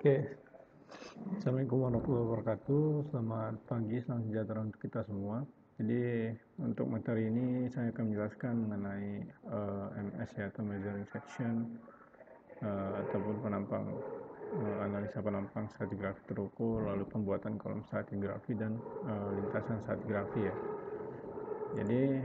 Oke, Assalamualaikum warahmatullahi wabarakatuh. Selamat pagi, selamat sejahtera untuk kita semua. Jadi untuk materi ini saya akan menjelaskan mengenai uh, eh, MS ya atau measuring section uh, ataupun penampang uh, analisa penampang stratigrafi terukur, lalu pembuatan kolom stratigrafi dan uh, lintasan stratigrafi ya. Jadi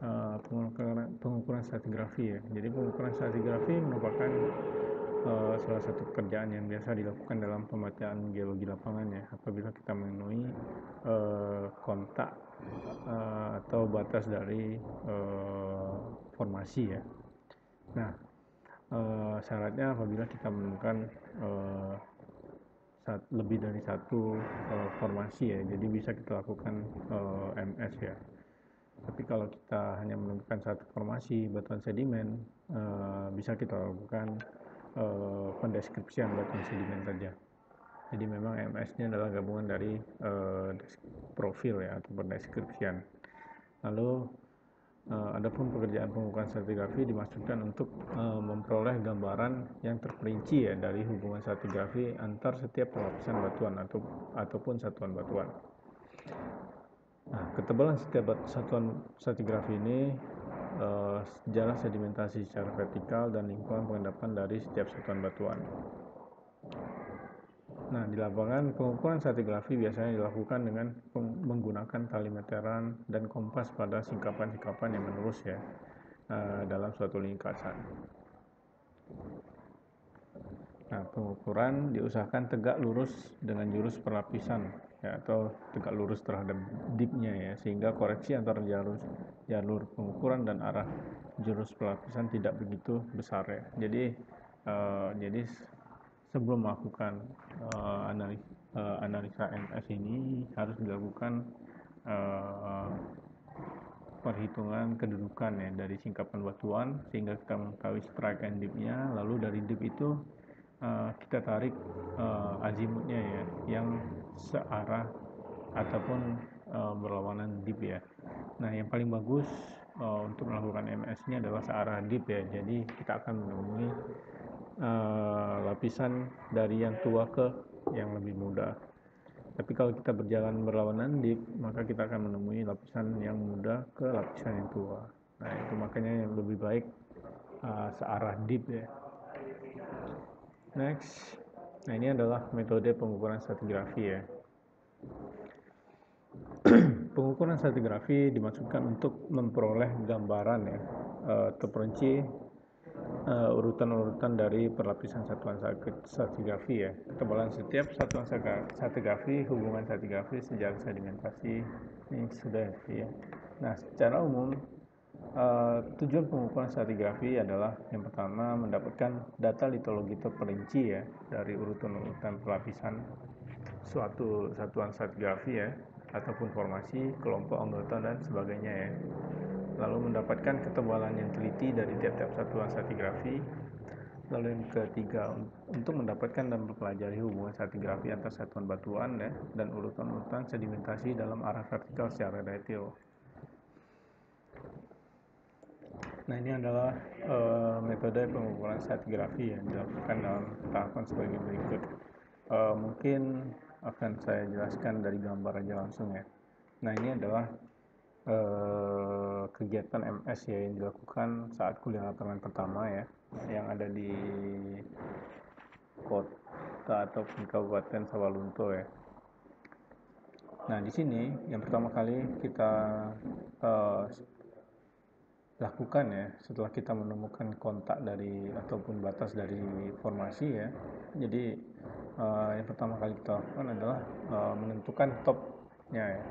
uh, pengukuran, pengukuran stratigrafi ya. Jadi pengukuran stratigrafi merupakan uh, salah satu pekerjaan yang biasa dilakukan dalam pembacaan geologi lapangan ya apabila kita memenuhi uh, kontak uh, atau batas dari formasi ya. Nah, syaratnya apabila kita menemukan lebih dari satu uh, formasi ya, jadi bisa kita lakukan MS ya. Tapi kalau kita hanya menemukan satu formasi batuan sedimen, bisa kita lakukan uh, pendeskripsian batuan sedimen saja. Jadi memang MS-nya adalah gabungan dari uh, profil ya atau pendeskripsian. Lalu uh, adapun pekerjaan pengukuran stratigrafi dimaksudkan untuk uh, memperoleh gambaran yang terperinci ya dari hubungan stratigrafi antar setiap lapisan batuan atau ataupun satuan batuan. Nah, ketebalan setiap satuan stratigrafi ini uh, jarak sedimentasi secara vertikal dan lingkungan pengendapan dari setiap satuan batuan. Nah, di lapangan pengukuran stratigrafi biasanya dilakukan dengan menggunakan tali meteran dan kompas pada singkapan-singkapan yang menerus ya uh, dalam suatu lingkaran. Nah, pengukuran diusahakan tegak lurus dengan jurus perlapisan ya atau tegak lurus terhadap dipnya ya. Sehingga koreksi antara jalur jalur pengukuran dan arah jurus pelapisan tidak begitu besar ya. Jadi uh, jadi sebelum melakukan uh, analis, uh, analisa MS ini harus dilakukan uh, perhitungan kedudukan ya dari singkapan batuan sehingga kita mengetahui strike and dipnya. Lalu dari dip itu uh, kita tarik uh, azimutnya ya yang searah ataupun uh, berlawanan dip ya. Nah yang paling bagus uh, untuk melakukan MS ini adalah searah dip ya. Jadi kita akan menemui uh, lapisan dari yang tua ke yang lebih muda. Tapi kalau kita berjalan berlawanan dip, maka kita akan menemui lapisan yang muda ke lapisan yang tua. Nah itu makanya yang lebih baik uh, searah dip ya. Next, nah ini adalah metode pengukuran stratigrafi ya. pengukuran stratigrafi dimaksudkan untuk memperoleh gambaran ya uh, terperinci uh, urutan-urutan dari perlapisan satuan stratigrafi ya. Ketebalan setiap satuan stratigrafi, hubungan stratigrafi, sejarah sedimentasi ini sudah ya. Nah, secara umum Uh, tujuan pengukuran stratigrafi adalah yang pertama mendapatkan data litologi terperinci ya dari urutan-urutan pelapisan suatu satuan stratigrafi ya ataupun formasi, kelompok anggota dan sebagainya ya. Lalu mendapatkan ketebalan yang teliti dari tiap-tiap satuan stratigrafi. Lalu yang ketiga untuk mendapatkan dan mempelajari hubungan stratigrafi antar satuan batuan ya dan urutan-urutan sedimentasi dalam arah vertikal secara detail. Nah ini adalah uh, metode pengukuran stratigrafi yang dilakukan dalam tahapan sebagai berikut. Uh, mungkin akan saya jelaskan dari gambar aja langsung ya. Nah ini adalah uh, kegiatan MS ya yang dilakukan saat kuliah lapangan pertama ya, yang ada di kota ataupun kabupaten Sawalunto ya. Nah di sini yang pertama kali kita uh, lakukan ya setelah kita menemukan kontak dari ataupun batas dari formasi ya. Jadi uh, yang pertama kali kita lakukan adalah uh, menentukan topnya ya.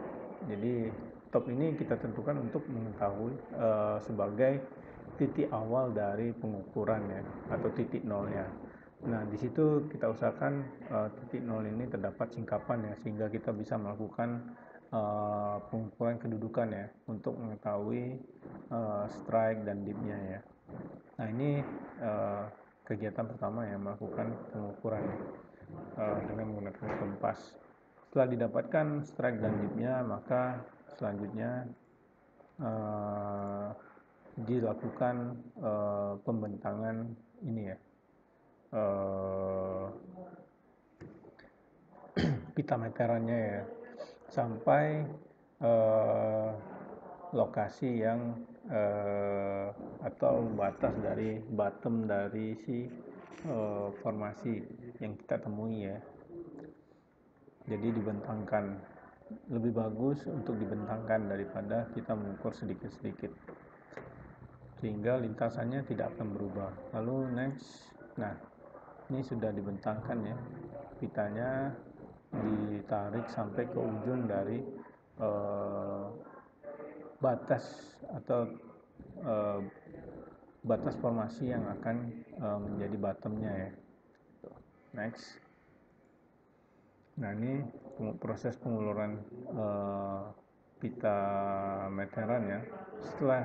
Jadi top ini kita tentukan untuk mengetahui uh, sebagai titik awal dari pengukuran ya atau titik nolnya. Nah di situ kita usahakan uh, titik nol ini terdapat singkapan ya sehingga kita bisa melakukan uh, pengukuran kedudukan ya untuk mengetahui uh, strike dan dipnya ya. Nah ini uh, kegiatan pertama ya melakukan pengukuran uh, dengan menggunakan kompas. Setelah didapatkan strike dan dipnya maka selanjutnya uh, dilakukan uh, pembentangan ini ya uh, pita meterannya ya sampai uh, lokasi yang uh, atau batas dari bottom dari si uh, formasi yang kita temui ya. Jadi dibentangkan. Lebih bagus untuk dibentangkan daripada kita mengukur sedikit-sedikit. Sehingga lintasannya tidak akan berubah. Lalu next. Nah ini sudah dibentangkan ya. Pitanya ditarik sampai ke ujung dari uh, batas atau uh, batas formasi yang akan uh, menjadi bottomnya ya next Nah ini proses penguluran uh, pita meteran ya. Setelah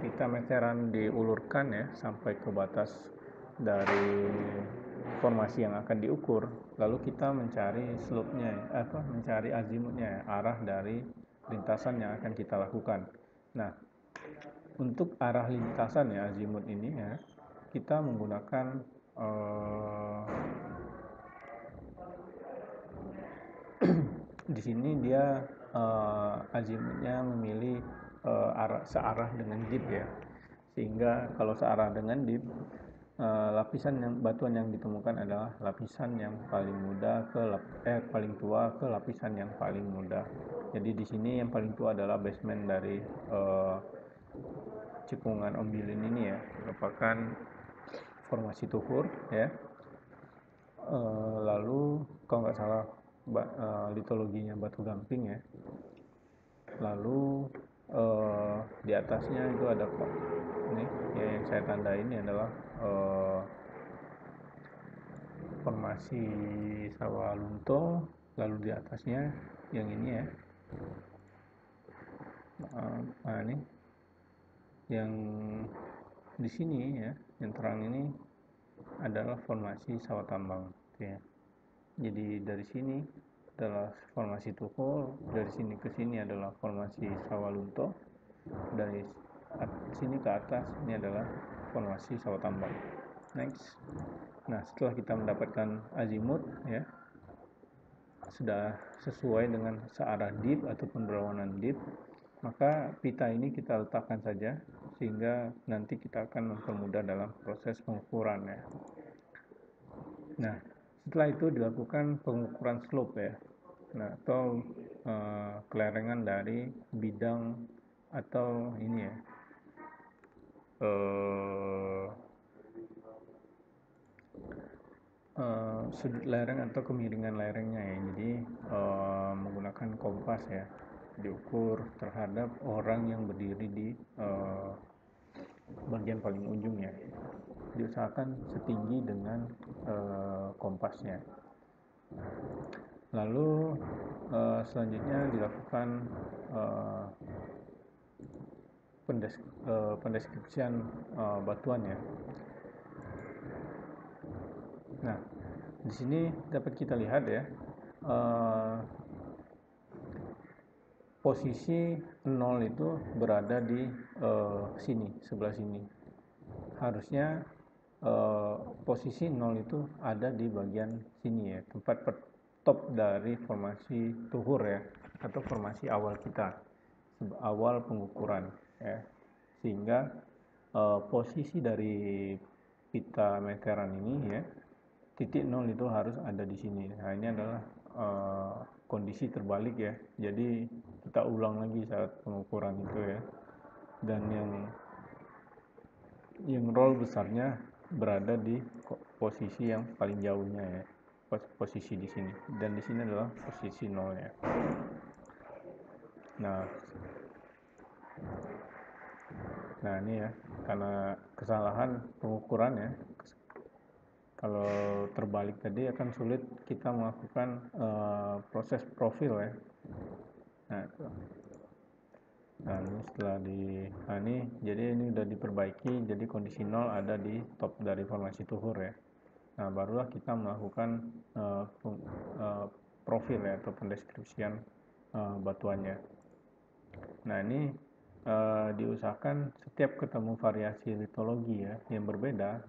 pita meteran diulurkan ya sampai ke batas dari formasi yang akan diukur, lalu kita mencari slope-nya, ya, apa mencari azimutnya, ya, arah dari lintasan yang akan kita lakukan. Nah, untuk arah lintasan ya azimut ini ya, kita menggunakan uh, di sini dia uh, azimutnya memilih uh, arah searah dengan dip ya sehingga kalau searah dengan dip uh, lapisan yang batuan yang ditemukan adalah lapisan yang paling muda ke lap, eh paling tua ke lapisan yang paling muda. Jadi di sini yang paling tua adalah basement dari uh, cekungan ombilin ini ya. Merupakan formasi tuhur ya. Uh, lalu kalau nggak salah uh, litologinya batu gamping ya. Lalu uh, di atasnya itu ada kok. Ini ya yang saya tanda ini adalah uh, formasi sawah lunto. Lalu di atasnya yang ini ya. Uh, nah ini. Yang di sini ya yang terang ini adalah formasi sawah tambang ya. Jadi dari sini adalah formasi Tuhul dari sini ke sini adalah formasi Sawalunto dari sini ke atas ini adalah formasi sawah tambang next. Nah setelah kita mendapatkan azimut ya sudah sesuai dengan searah deep ataupun berlawanan deep maka pita ini kita letakkan saja sehingga nanti kita akan mempermudah dalam proses pengukuran ya. Nah setelah itu dilakukan pengukuran slope ya, nah, atau uh, kelerengan dari bidang atau ini ya, uh, uh, sudut lereng atau kemiringan lerengnya ya. Jadi uh, menggunakan kompas ya, diukur terhadap orang yang berdiri di uh, bagian paling ujung ya. Diusahakan setinggi dengan uh, kompasnya. Lalu uh, selanjutnya dilakukan uh, pendes uh, pendeskripsian uh, batuan ya. Nah di sini dapat kita lihat ya uh, posisi 0 itu berada di uh, sini sebelah sini. Harusnya uh, posisi 0 itu ada di bagian sini ya tempat top dari formasi tuhur ya atau formasi awal kita awal pengukuran ya. Sehingga uh, posisi dari pita meteran ini ya titik nol itu harus ada di sini. Nah ini adalah uh, kondisi terbalik ya. Jadi kita ulang lagi saat pengukuran itu ya. Dan yang yang roll besarnya berada di posisi yang paling jauhnya ya. Posisi di sini. Dan di sini adalah posisi nolnya. Nah nah ini ya. Karena kesalahan pengukuran ya kalau terbalik tadi akan sulit kita melakukan uh, proses profil ya. Nah nah ini setelah di nah ini jadi ini udah diperbaiki jadi kondisi nol ada di top dari formasi tuhur ya. Nah barulah kita melakukan uh, uh, profil ya atau pendeskripsian uh, batuannya. Nah ini uh, diusahakan setiap ketemu variasi litologi ya yang berbeda